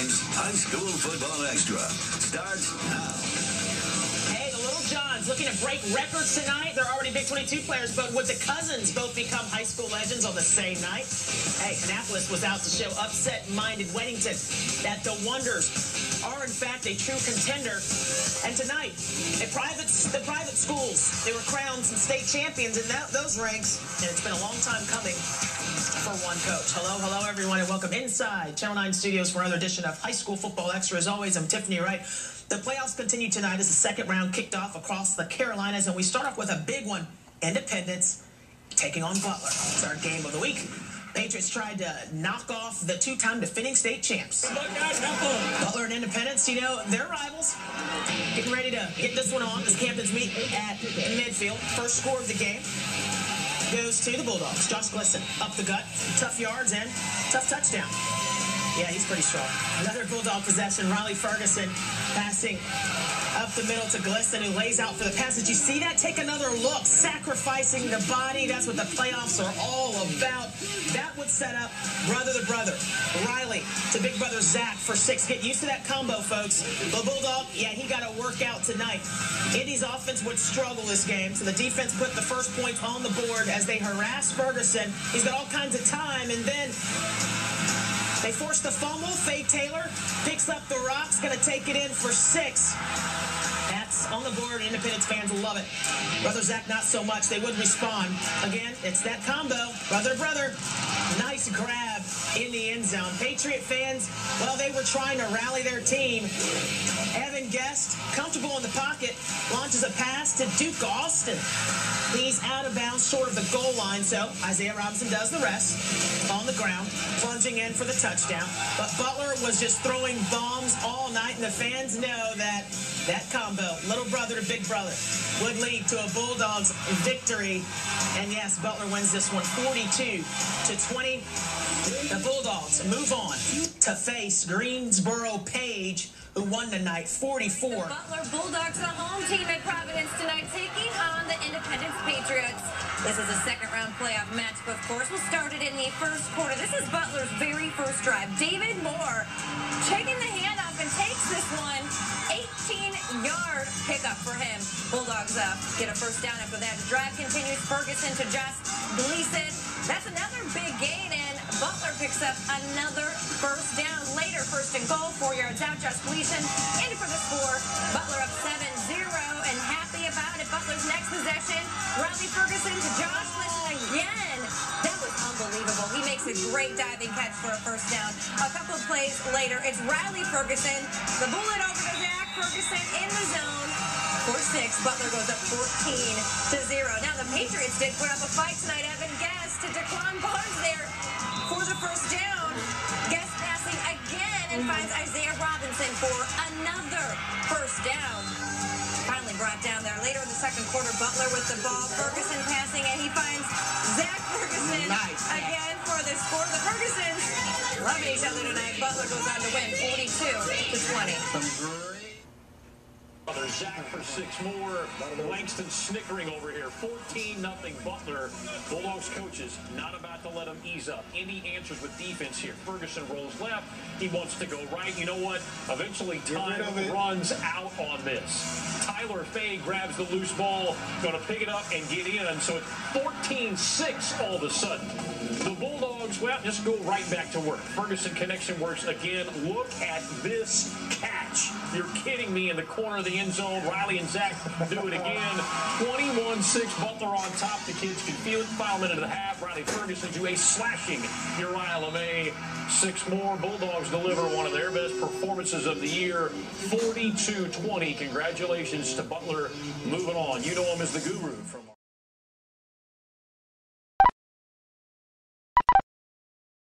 Times High School Football Extra starts now looking to break records tonight. They're already Big 22 players, but would the Cousins both become high school legends on the same night? Hey, Annapolis was out to show upset-minded Weddington that the Wonders are in fact a true contender. And tonight, private, the private schools, they were crowned some state champions in that, those ranks, and it's been a long time coming for one coach. Hello, hello, everyone, and welcome inside Channel 9 Studios for another edition of High School Football Extra. As always, I'm Tiffany Wright. The playoffs continue tonight as the second round kicked off across the Carolinas, and we start off with a big one Independence taking on Butler. It's our game of the week. Patriots tried to knock off the two-time defending state champs. Butler and Independence, you know, they're rivals. Getting ready to get this one on as Camden's meet at midfield. First score of the game goes to the Bulldogs. Josh Glisson up the gut, tough yards and tough touchdown. Yeah, he's pretty strong. Another Bulldog possession. Riley Ferguson passing up the middle to Glisson, who lays out for the pass. Did you see that? Take another look. Sacrificing the body. That's what the playoffs are all about. That would set up brother to brother. Riley to big brother Zach for six. Get used to that combo, folks. The Bulldog, yeah, he got to work out tonight. Indy's offense would struggle this game, so the defense put the first point on the board as they harass Ferguson. He's got all kinds of time, and then they force the fumble. Faye Taylor picks up the rocks, going to take it in for six. That's on the board. Independence fans love it. Brother Zach, not so much. They would respond. Again, it's that combo. Brother brother. Nice grab in the end zone. Patriot fans, well, they were trying to rally their team. Evan Guest, comfortable in the pocket, launches a pass to Duke Austin. He's goal line, so Isaiah Robinson does the rest on the ground, plunging in for the touchdown. But Butler was just throwing bombs all night, and the fans know that that combo, little brother to big brother, would lead to a Bulldogs victory. And yes, Butler wins this one 42 to 20. The Bulldogs move on to face Greensboro Page, who won tonight 44. The Butler Bulldogs, the home team at Providence tonight, taking on the Independence Patriots. This is a second round playoff matchup, of course. We'll start it in the first quarter. This is Butler's very first drive. David Moore checking the handoff and takes this one. 18 yard pickup for him. Bulldogs uh, get a first down after that. Drive continues. Ferguson to Josh Glisson. That's another big Butler picks up another first down. Later, first and goal, four yards out. Josh Glisson in for the score. Butler up 7-0 and happy about it. Butler's next possession. Riley Ferguson to Josh Glisson again. That was unbelievable. He makes a great diving catch for a first down. A couple of plays later, it's Riley Ferguson. The bullet over to Zach Ferguson in the zone. For six, Butler goes up 14 to 0. Now the Patriots did put up a fight tonight. Evan first down. Guest passing again and finds Isaiah Robinson for another first down. Finally brought down there later in the second quarter. Butler with the ball. Ferguson passing and he finds Zach Ferguson Nice. again for the score. The Fergusons love each other tonight. Butler goes on to win 42 to 20. Zach for six more. Langston snickering over here. 14 nothing Butler. Bulldogs coaches not about to let him ease up. Indy answers with defense here. Ferguson rolls left. He wants to go right. You know what? Eventually time runs out on this. Tyler Fay grabs the loose ball, going to pick it up and get in. So it's 14-6 all of a sudden. The Bulldogs, well, just go right back to work. Ferguson connection works again. Look at this catch. You're kidding me in the corner of the end zone. Riley and Zach do it again. 21-6 Butler on top. The kids can feel it. Final minute of the half. Riley Ferguson to a slashing Uriah LeMay. Six more. Bulldogs deliver one of their best performances of the year. 42-20. Congratulations to Butler. Moving on. You know him as the guru from